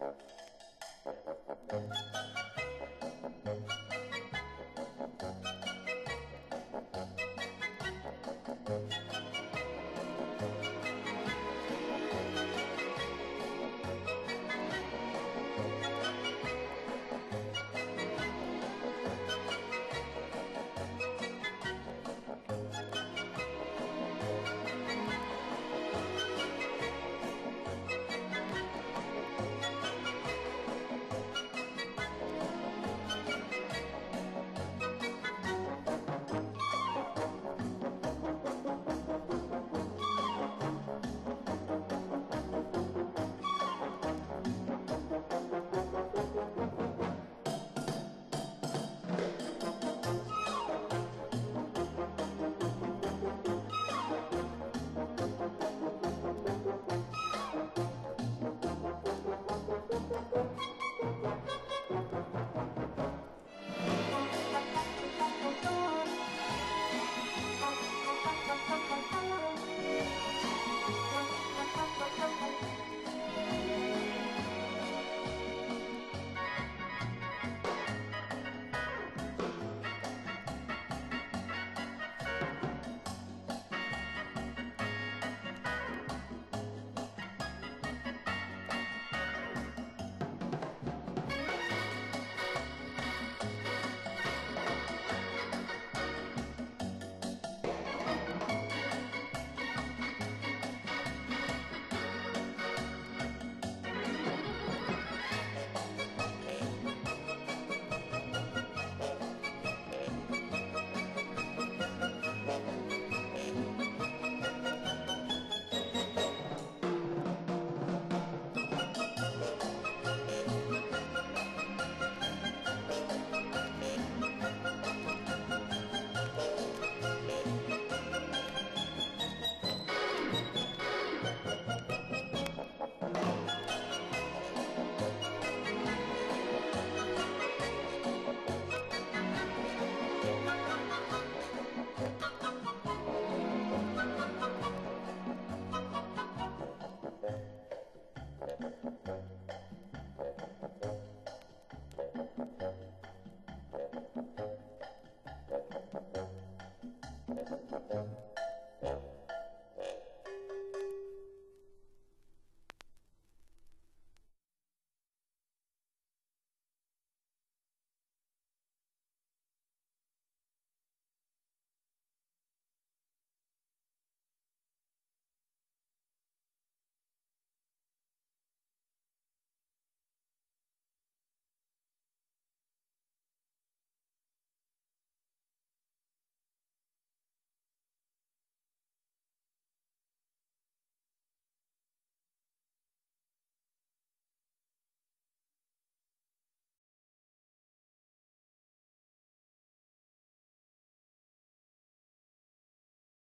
Thank you. Welcome.